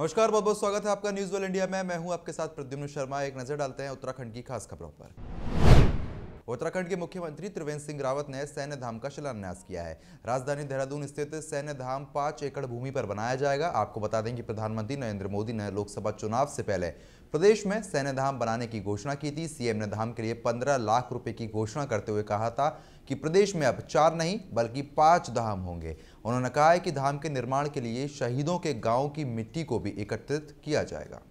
नमस्कार, बहुत बहुत स्वागत है आपका न्यूज़ वेल इंडिया में। मैं हूँ आपके साथ प्रद्युम्न शर्मा। एक नज़र डालते हैं उत्तराखंड की खास खबरों पर। उत्तराखंड के मुख्यमंत्री त्रिवेंद्र सिंह रावत ने सैन्य धाम का शिलान्यास किया है। राजधानी देहरादून स्थित सैन्य धाम पाँच एकड़ भूमि पर बनाया जाएगा। आपको बता दें कि प्रधानमंत्री नरेंद्र मोदी ने लोकसभा चुनाव से पहले प्रदेश में सैन्य धाम बनाने की घोषणा की थी। सीएम ने धाम के लिए पंद्रह लाख रुपए की घोषणा करते हुए कहा था कि प्रदेश में अब चार नहीं, बल्कि पाँच धाम होंगे। उन्होंने कहा है कि धाम के निर्माण के लिए शहीदों के गाँव की मिट्टी को भी एकत्रित किया जाएगा।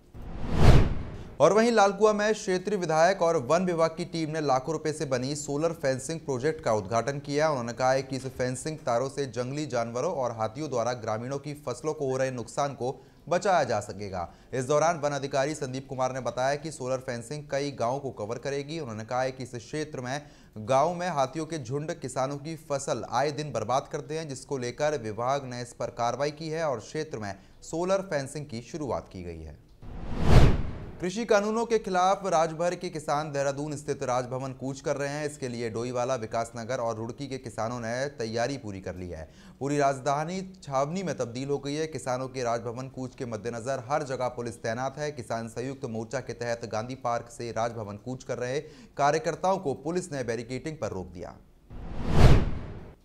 और वहीं लालकुआ में क्षेत्रीय विधायक और वन विभाग की टीम ने लाखों रुपए से बनी सोलर फेंसिंग प्रोजेक्ट का उद्घाटन किया। उन्होंने कहा है कि इस फेंसिंग तारों से जंगली जानवरों और हाथियों द्वारा ग्रामीणों की फ़सलों को हो रहे नुकसान को बचाया जा सकेगा। इस दौरान वन अधिकारी संदीप कुमार ने बताया कि सोलर फेंसिंग कई गाँवों को कवर करेगी। उन्होंने कहा है कि इस क्षेत्र में, गाँव में हाथियों के झुंड किसानों की फ़सल आए दिन बर्बाद करते हैं, जिसको लेकर विभाग ने इस पर कार्रवाई की है और क्षेत्र में सोलर फेंसिंग की शुरुआत की गई है। कृषि कानूनों के खिलाफ राजभर के किसान देहरादून स्थित राजभवन कूच कर रहे हैं। इसके लिए डोईवाला, विकासनगर और रुड़की के किसानों ने तैयारी पूरी कर ली है। पूरी राजधानी छावनी में तब्दील हो गई है। किसानों के राजभवन कूच के मद्देनजर हर जगह पुलिस तैनात है। किसान संयुक्त मोर्चा के तहत गांधी पार्क से राजभवन कूच कर रहे कार्यकर्ताओं को पुलिस ने बैरिकेटिंग पर रोक दिया।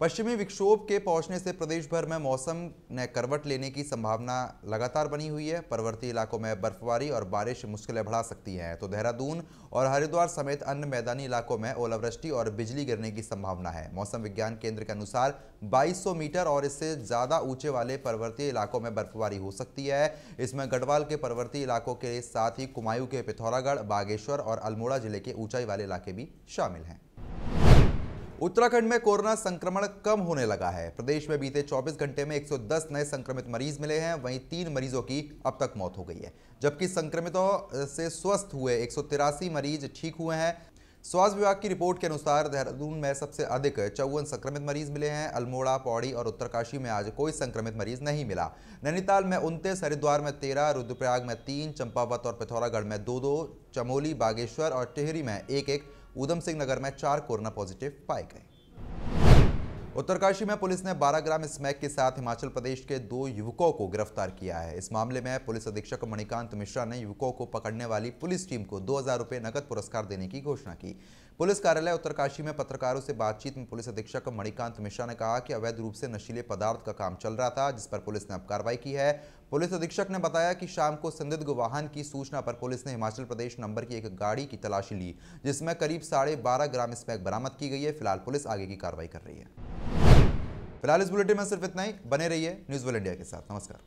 पश्चिमी विक्षोभ के पहुँचने से प्रदेश भर में मौसम ने करवट लेने की संभावना लगातार बनी हुई है। पर्वतीय इलाकों में बर्फबारी और बारिश मुश्किलें बढ़ा सकती हैं। तो देहरादून और हरिद्वार समेत अन्य मैदानी इलाकों में ओलावृष्टि और बिजली गिरने की संभावना है। मौसम विज्ञान केंद्र के अनुसार 2200 मीटर और इससे ज़्यादा ऊँचे वाले पर्वतीय इलाकों में बर्फबारी हो सकती है। इसमें गढ़वाल के पर्वतीय इलाकों के साथ ही कुमायूं के पिथौरागढ़, बागेश्वर और अल्मोड़ा ज़िले के ऊंचाई वाले इलाके भी शामिल हैं। उत्तराखंड में कोरोना संक्रमण कम होने लगा है। प्रदेश में बीते 24 घंटे में 110 नए संक्रमित मरीज़ मिले हैं, वहीं तीन मरीजों की अब तक मौत हो गई है। जबकि संक्रमितों से स्वस्थ हुए एक सौ तिरासी मरीज़ ठीक हुए हैं। स्वास्थ्य विभाग की रिपोर्ट के अनुसार देहरादून में सबसे अधिक चौवन संक्रमित मरीज़ मिले हैं। अल्मोड़ा, पौड़ी और उत्तरकाशी में आज कोई संक्रमित मरीज़ नहीं मिला। नैनीताल में उनतीस, हरिद्वार में तेरह, रुद्रप्रयाग में तीन, चंपावत और पिथौरागढ़ में दो दो, चमोली, बागेश्वर और टिहरी में एक एक उधम सिंह नगर में चार कोरोना पॉजिटिव पाए गए। उत्तरकाशी में पुलिस ने 12 ग्राम स्मैक के साथ हिमाचल प्रदेश के दो युवकों को गिरफ़्तार किया है। इस मामले में पुलिस अधीक्षक मणिकांत मिश्रा ने युवकों को पकड़ने वाली पुलिस टीम को 2000 रुपए नकद पुरस्कार देने की घोषणा की। पुलिस कार्यालय उत्तरकाशी में पत्रकारों से बातचीत में पुलिस अधीक्षक मणिकांत मिश्रा ने कहा कि अवैध रूप से नशीले पदार्थ का काम चल रहा था, जिस पर पुलिस ने अब कार्रवाई की है। पुलिस अधीक्षक ने बताया कि शाम को संदिग्ध वाहन की सूचना पर पुलिस ने हिमाचल प्रदेश नंबर की एक गाड़ी की तलाशी ली, जिसमें करीब साढ़े बारह ग्राम स्मैक बरामद की गई है। फ़िलहाल पुलिस आगे की कार्रवाई कर रही है। फ़िलहाल इस बुलेटिन में सिर्फ़ इतना ही। बने रहिए न्यूज़ वेल इंडिया के साथ। नमस्कार।